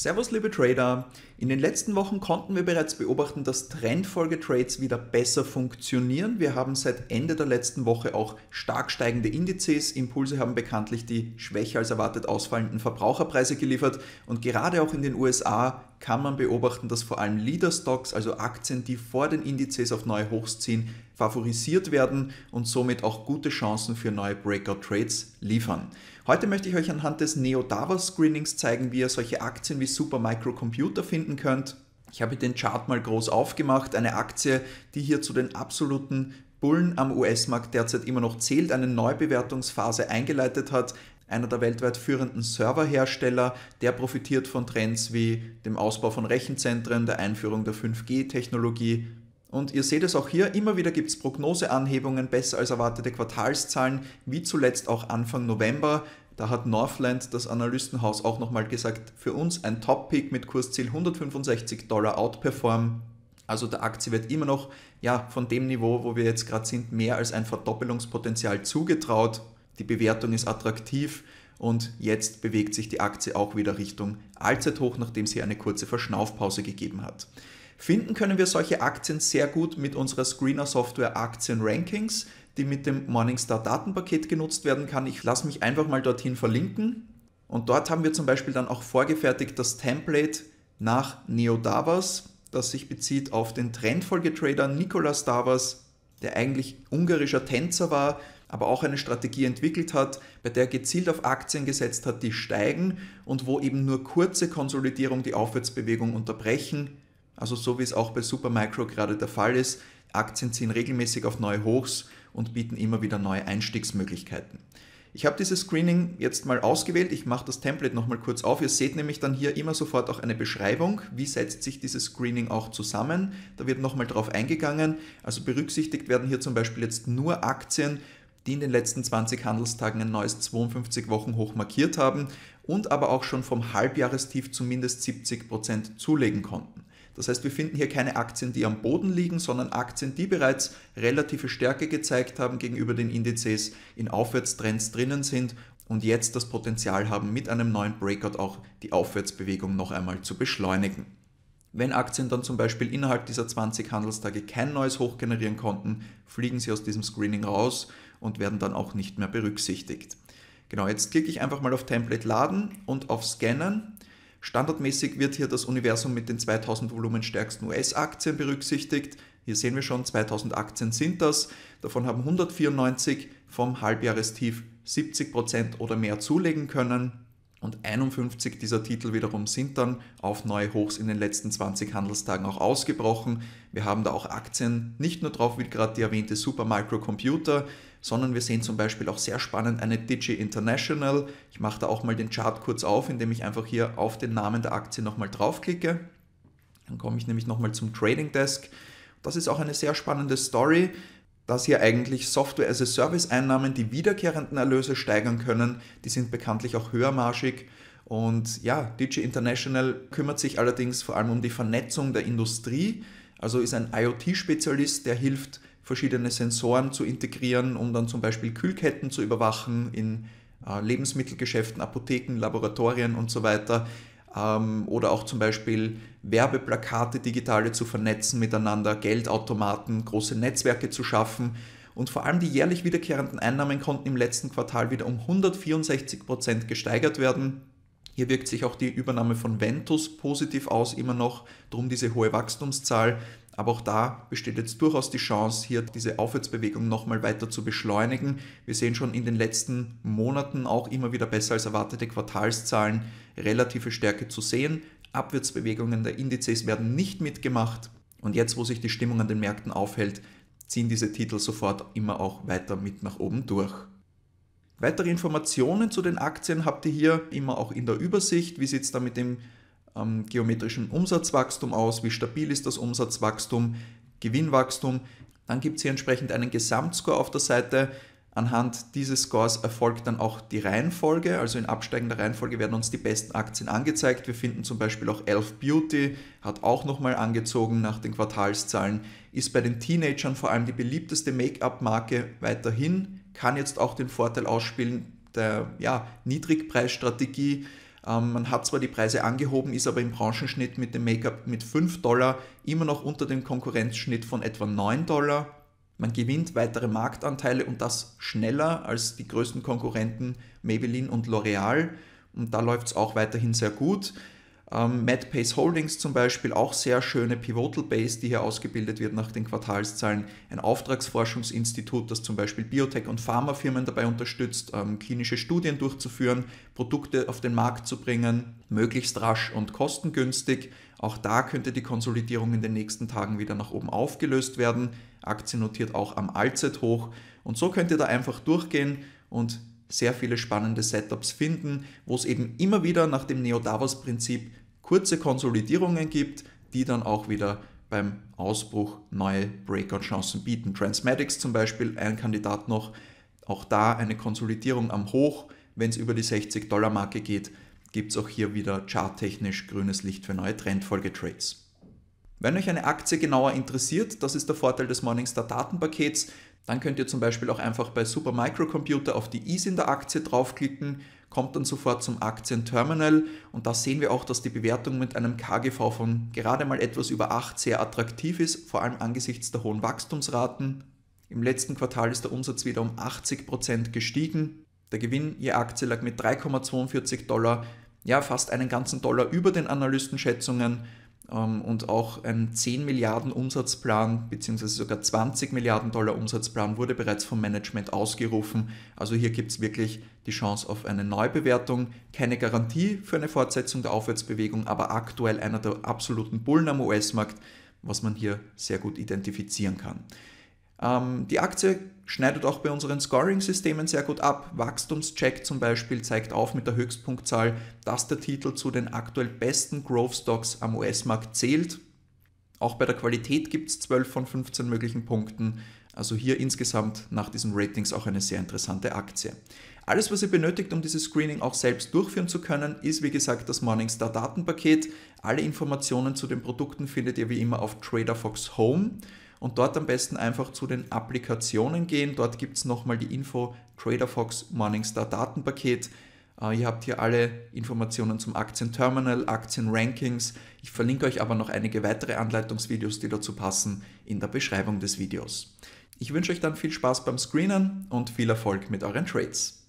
Servus liebe Trader, in den letzten Wochen konnten wir bereits beobachten, dass Trendfolgetrades wieder besser funktionieren. Wir haben seit Ende der letzten Woche auch stark steigende Indizes. Impulse haben bekanntlich die schwächer als erwartet ausfallenden Verbraucherpreise geliefert und gerade auch in den USA kann man beobachten, dass vor allem Leader Stocks, also Aktien, die vor den Indizes auf neue Hochs ziehen, favorisiert werden und somit auch gute Chancen für neue Breakout Trades liefern. Heute möchte ich euch anhand des Neo Davos Screenings zeigen, wie ihr solche Aktien wie Supermicro Computer finden könnt. Ich habe den Chart mal groß aufgemacht, eine Aktie, die hier zu den absoluten Bullen am US-Markt derzeit immer noch zählt, eine Neubewertungsphase eingeleitet hat, einer der weltweit führenden Serverhersteller, der profitiert von Trends wie dem Ausbau von Rechenzentren, der Einführung der 5G-Technologie. Und ihr seht es auch hier, immer wieder gibt es Prognoseanhebungen, besser als erwartete Quartalszahlen, wie zuletzt auch Anfang November. Da hat Northland, das Analystenhaus, auch nochmal gesagt, für uns ein Top-Pick mit Kursziel 165 Dollar outperform. Also der Aktie wird immer noch ja, von dem Niveau, wo wir jetzt gerade sind, mehr als ein Verdoppelungspotenzial zugetraut. Die Bewertung ist attraktiv und jetzt bewegt sich die Aktie auch wieder Richtung Allzeithoch, nachdem sie eine kurze Verschnaufpause gegeben hat. Finden können wir solche Aktien sehr gut mit unserer Screener-Software Aktien Rankings die mit dem Morningstar Datenpaket genutzt werden kann. Ich lasse mich einfach mal dorthin verlinken. Und dort haben wir zum Beispiel dann auch vorgefertigt das Template nach Neo Davos, das sich bezieht auf den Trendfolgetrader Nicolas Davos, der eigentlich ungarischer Tänzer war, aber auch eine Strategie entwickelt hat, bei der gezielt auf Aktien gesetzt hat, die steigen und wo eben nur kurze Konsolidierung die Aufwärtsbewegung unterbrechen. Also so wie es auch bei Supermicro gerade der Fall ist. Aktien ziehen regelmäßig auf neue Hochs und bieten immer wieder neue Einstiegsmöglichkeiten. Ich habe dieses Screening jetzt mal ausgewählt. Ich mache das Template nochmal kurz auf. Ihr seht nämlich dann hier immer sofort auch eine Beschreibung. Wie setzt sich dieses Screening auch zusammen? Da wird nochmal drauf eingegangen. Also berücksichtigt werden hier zum Beispiel jetzt nur Aktien, die in den letzten 20 Handelstagen ein neues 52 Wochen hoch markiert haben und aber auch schon vom Halbjahrestief zumindest 70 Prozent zulegen konnten. Das heißt, wir finden hier keine Aktien, die am Boden liegen, sondern Aktien, die bereits relative Stärke gezeigt haben gegenüber den Indizes, in Aufwärtstrends drinnen sind und jetzt das Potenzial haben, mit einem neuen Breakout auch die Aufwärtsbewegung noch einmal zu beschleunigen. Wenn Aktien dann zum Beispiel innerhalb dieser 20 Handelstage kein neues Hoch generieren konnten, fliegen sie aus diesem Screening raus und werden dann auch nicht mehr berücksichtigt. Genau, jetzt klicke ich einfach mal auf Template laden und auf Scannen Standardmäßig wird hier das Universum mit den 2000 volumenstärksten US-Aktien berücksichtigt. Hier sehen wir schon, 2000 Aktien sind das. Davon haben 194 vom Halbjahrestief 70% oder mehr zulegen können. Und 51 dieser Titel wiederum sind dann auf neue Hochs in den letzten 20 Handelstagen auch ausgebrochen. Wir haben da auch Aktien, nicht nur drauf wie gerade die erwähnte Supermicro Computer, sondern wir sehen zum Beispiel auch sehr spannend eine Digi International. Ich mache da auch mal den Chart kurz auf, indem ich einfach hier auf den Namen der Aktie nochmal draufklicke. Dann komme ich nämlich nochmal zum Trading Desk. Das ist auch eine sehr spannende Story dass hier eigentlich Software-as-a-Service-Einnahmen die wiederkehrenden Erlöse steigern können. Die sind bekanntlich auch höhermarschig. Und ja, Digi International kümmert sich allerdings vor allem um die Vernetzung der Industrie. Also ist ein IoT-Spezialist, der hilft, verschiedene Sensoren zu integrieren, um dann zum Beispiel Kühlketten zu überwachen in äh, Lebensmittelgeschäften, Apotheken, Laboratorien und so weiter ähm, oder auch zum Beispiel Werbeplakate, digitale zu vernetzen miteinander, Geldautomaten, große Netzwerke zu schaffen. Und vor allem die jährlich wiederkehrenden Einnahmen konnten im letzten Quartal wieder um 164 Prozent gesteigert werden. Hier wirkt sich auch die Übernahme von Ventus positiv aus, immer noch, drum diese hohe Wachstumszahl. Aber auch da besteht jetzt durchaus die Chance, hier diese Aufwärtsbewegung nochmal weiter zu beschleunigen. Wir sehen schon in den letzten Monaten auch immer wieder besser als erwartete Quartalszahlen relative Stärke zu sehen. Abwärtsbewegungen der Indizes werden nicht mitgemacht. Und jetzt, wo sich die Stimmung an den Märkten aufhält, ziehen diese Titel sofort immer auch weiter mit nach oben durch. Weitere Informationen zu den Aktien habt ihr hier immer auch in der Übersicht. Wie sieht es da mit dem ähm, geometrischen Umsatzwachstum aus, wie stabil ist das Umsatzwachstum, Gewinnwachstum. Dann gibt es hier entsprechend einen Gesamtscore auf der Seite. Anhand dieses Scores erfolgt dann auch die Reihenfolge, also in absteigender Reihenfolge werden uns die besten Aktien angezeigt. Wir finden zum Beispiel auch Elf Beauty, hat auch nochmal angezogen nach den Quartalszahlen, ist bei den Teenagern vor allem die beliebteste Make-up-Marke weiterhin, kann jetzt auch den Vorteil ausspielen der ja, Niedrigpreisstrategie Ähm, man hat zwar die Preise angehoben, ist aber im Branchenschnitt mit dem Make-up mit 5 Dollar immer noch unter dem Konkurrenzschnitt von etwa 9 Dollar. Man gewinnt weitere Marktanteile und das schneller als die größten Konkurrenten Maybelline und L'Oreal. Und da läuft es auch weiterhin sehr gut. Ähm, MadPace Holdings zum Beispiel, auch sehr schöne Pivotal Base, die hier ausgebildet wird nach den Quartalszahlen. Ein Auftragsforschungsinstitut, das zum Beispiel Biotech- und Pharmafirmen dabei unterstützt, ähm, klinische Studien durchzuführen, Produkte auf den Markt zu bringen, möglichst rasch und kostengünstig. Auch da könnte die Konsolidierung in den nächsten Tagen wieder nach oben aufgelöst werden. Aktie notiert auch am Allzeithoch. Und so könnt ihr da einfach durchgehen und sehr viele spannende Setups finden, wo es eben immer wieder nach dem Neo-Davos-Prinzip kurze Konsolidierungen gibt, die dann auch wieder beim Ausbruch neue Breakout-Chancen bieten. Transmedics zum Beispiel, ein Kandidat noch, auch da eine Konsolidierung am Hoch. Wenn es über die 60-Dollar-Marke geht, gibt es auch hier wieder charttechnisch grünes Licht für neue Trendfolgetrades. Wenn euch eine Aktie genauer interessiert, das ist der Vorteil des Morningstar Datenpakets, dann könnt ihr zum Beispiel auch einfach bei Supermicrocomputer auf die IS in der Aktie draufklicken kommt dann sofort zum Aktienterminal und da sehen wir auch, dass die Bewertung mit einem KGV von gerade mal etwas über 8 sehr attraktiv ist, vor allem angesichts der hohen Wachstumsraten. Im letzten Quartal ist der Umsatz wieder um 80% gestiegen. Der Gewinn je Aktie lag mit 3,42 Dollar, ja fast einen ganzen Dollar über den Analystenschätzungen und auch ein 10 Milliarden Umsatzplan bzw. sogar 20 Milliarden Dollar Umsatzplan wurde bereits vom Management ausgerufen. Also hier gibt es wirklich die Chance auf eine Neubewertung. Keine Garantie für eine Fortsetzung der Aufwärtsbewegung, aber aktuell einer der absoluten Bullen am US-Markt, was man hier sehr gut identifizieren kann. Ähm, die Aktie schneidet auch bei unseren Scoring-Systemen sehr gut ab. Wachstumscheck zum Beispiel zeigt auf mit der Höchstpunktzahl, dass der Titel zu den aktuell besten Growth Stocks am US-Markt zählt. Auch bei der Qualität gibt es 12 von 15 möglichen Punkten. Also hier insgesamt nach diesen Ratings auch eine sehr interessante Aktie. Alles, was ihr benötigt, um dieses Screening auch selbst durchführen zu können, ist wie gesagt das Morningstar Datenpaket. Alle Informationen zu den Produkten findet ihr wie immer auf TraderFox Home und dort am besten einfach zu den Applikationen gehen. Dort gibt es nochmal die Info TraderFox Morningstar Datenpaket. Äh, ihr habt hier alle Informationen zum Aktienterminal, Aktienrankings. Ich verlinke euch aber noch einige weitere Anleitungsvideos, die dazu passen, in der Beschreibung des Videos. Ich wünsche euch dann viel Spaß beim Screenen und viel Erfolg mit euren Trades.